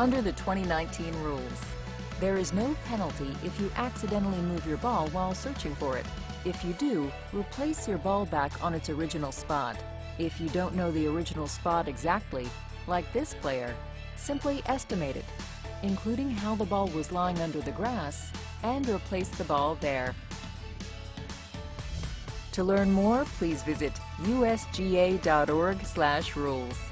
Under the 2019 rules, there is no penalty if you accidentally move your ball while searching for it. If you do, replace your ball back on its original spot. If you don't know the original spot exactly, like this player, simply estimate it, including how the ball was lying under the grass, and replace the ball there. To learn more, please visit usga.org/rules.